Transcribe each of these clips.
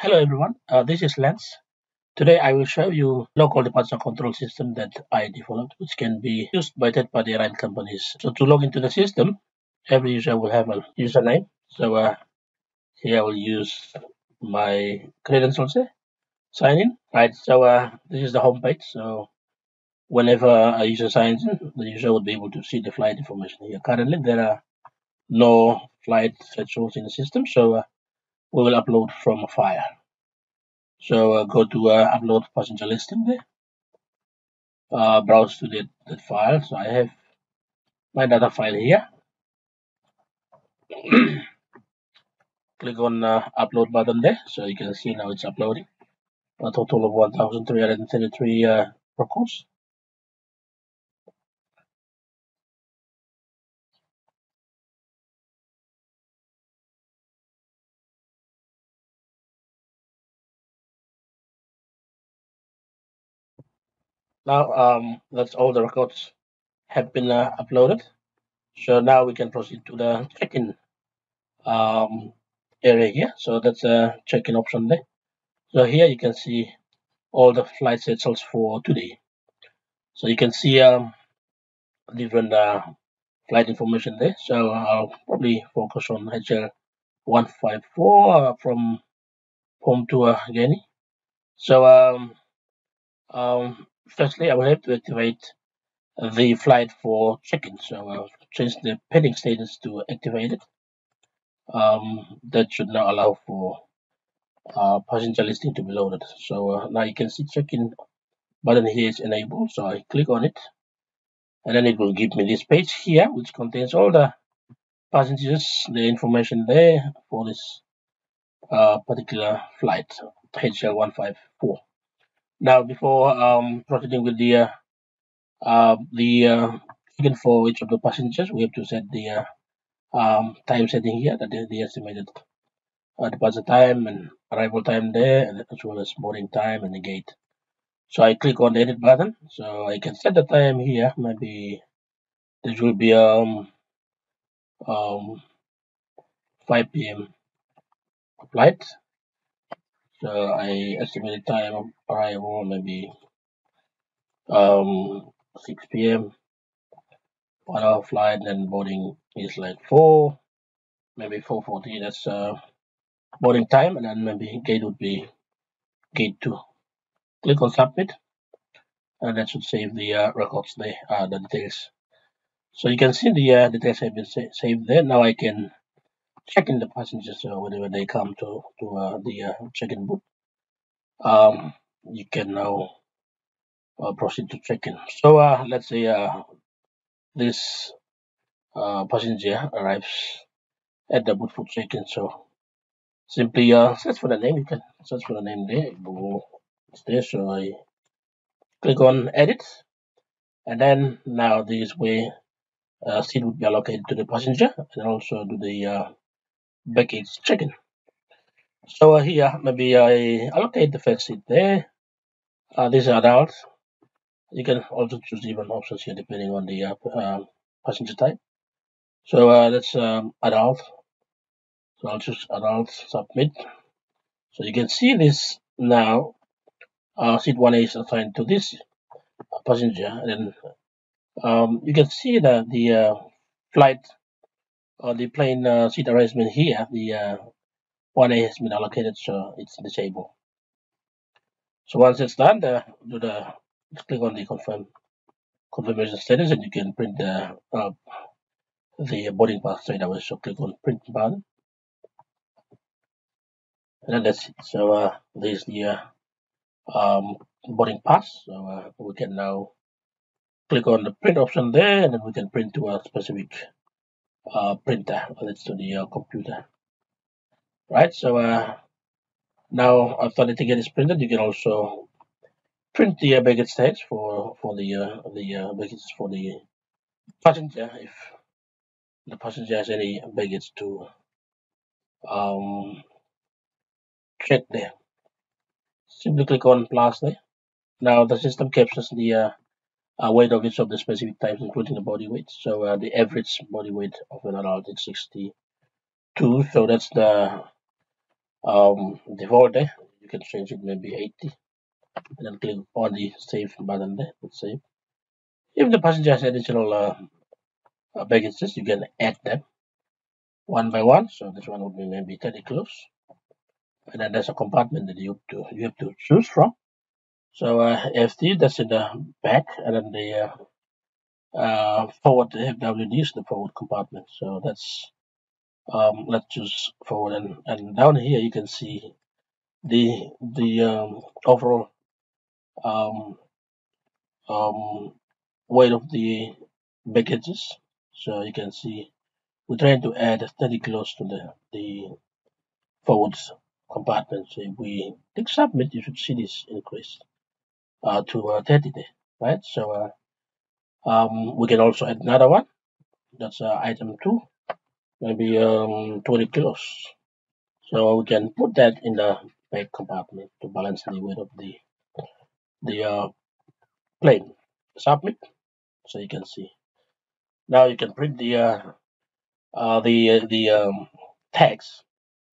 Hello everyone, uh, this is Lance. Today I will show you local departure control system that I developed which can be used by third-party airline companies. So to log into the system, every user will have a username. So uh, here I will use my credentials here. Sign in. Right, so uh, this is the home page. So whenever a user signs in, the user will be able to see the flight information here. Currently there are no flight schedules in the system, so uh, we will upload from a file. So uh, go to uh, upload passenger listing there. Uh, browse to the, the file. So I have my data file here. Click on uh, upload button there. So you can see now it's uploading. A total of 1,333 uh, records. Now um, that's all the records have been uh, uploaded. So now we can proceed to the check-in um, area here. So that's a check-in option there. So here you can see all the flight schedules for today. So you can see um, different uh, flight information there. So I'll probably focus on HL 154 uh, from home to uh, Guinea. So um, um, firstly, I will have to activate the flight for check-in. So I'll change the pending status to activated. Um, that should now allow for uh, passenger listing to be loaded. So uh, now you can see check-in button here is enabled. So I click on it and then it will give me this page here which contains all the passengers, the information there for this uh, particular flight, HL154. Now, before um, proceeding with the uh, uh, the uh, for each of the passengers, we have to set the uh, um, time setting here, that the estimated uh, departure time and arrival time there, and as well as boarding time and the gate. So I click on the edit button, so I can set the time here. Maybe this will be um um 5 p.m. flight. So I estimated time of arrival maybe um 6 p.m. One hour flight, then boarding is like four, maybe 4:40. That's uh boarding time, and then maybe gate would be gate two. Click on submit, and that should save the uh, records there, uh, the details. So you can see the uh, details have been sa saved there. Now I can check in the passengers uh, whenever they come to to uh, the uh, check-in booth. Um, you can now uh, proceed to check in. So uh, let's say uh, this passenger arrives at the booth for check-in. So simply search for the name. You can search for the name there. It's there. So I click on edit, and then now this way seat would be allocated to the passenger, and also do the uh, baggage check-in. So uh, here, maybe I allocate the first seat there. Uh, this is adult. You can also choose different options here depending on the uh, um, passenger type. So uh, that's um, adult. So I'll choose adult, submit. So you can see this now. Uh, seat 1A is assigned to this passenger. And um, you can see that the uh, flight or the plane uh, seat arrangement here, the uh, 1A has been allocated, so it's disabled. So once it's done, the, do the click on the confirm confirmation status, and you can print the uh, the boarding pass straight away. So click on print button, and then that's it. So uh, there's the uh, um, boarding pass. So uh, we can now click on the print option there, and then we can print to a specific uh, printer, that's to the uh, computer right? So uh, now after the ticket is printed, you can also print the uh, baggage tags for for the uh, the uh, baggage for the passenger if the passenger has any baggage to um, check there. Simply click on plus there. Now the system captures the weight of each of the specific types, including the body weight. So uh, the average body weight of an adult is 62. So that's the um, default there. You can change it maybe 80 and then click on the save button there. Let's save. If the passenger has additional uh, uh, baggages, you can add them one by one. So this one would be maybe 30 kilos. And then there's a compartment that you have to, you have to choose from. So uh, that's in the back, and then the uh, uh, forward FWD is the forward compartment. So that's um, let's choose forward, and, and down here you can see the the um, overall um, um, weight of the baggages. So you can see we're trying to add 30 kilos to the the forward compartment. So if we click submit, you should see this increase uh, to uh, 30 there, right? So uh, um, we can also add another one. That's uh, item two, maybe um, 20 kilos. So we can put that in the back compartment to balance the weight of the the uh, plane. Submit, so you can see. Now you can print the the the um, tags,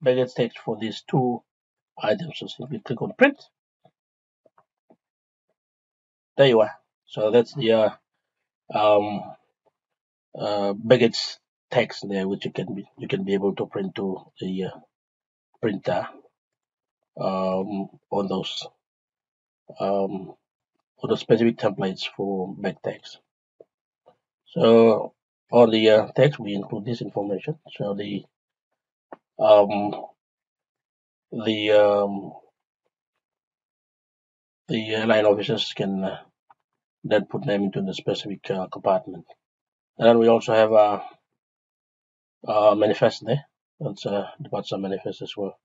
baggage tags for these two items. So simply click on print. There you are. So that's the uh, um, uh, text there, which you can be you can be able to print to the uh, printer um, on those um, on the specific templates for bag tags. So on the uh, text we include this information. So the um, the um, the airline officers can uh, then put them into the specific uh, compartment. And then we also have a, a manifest there. That's a departure manifest as well.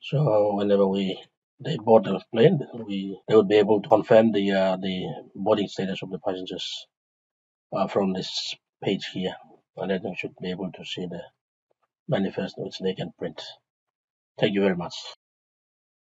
So whenever we they board the plane, we they would be able to confirm the uh, the boarding status of the passengers uh, from this page here, and then they should be able to see the manifest which they can print. Thank you very much.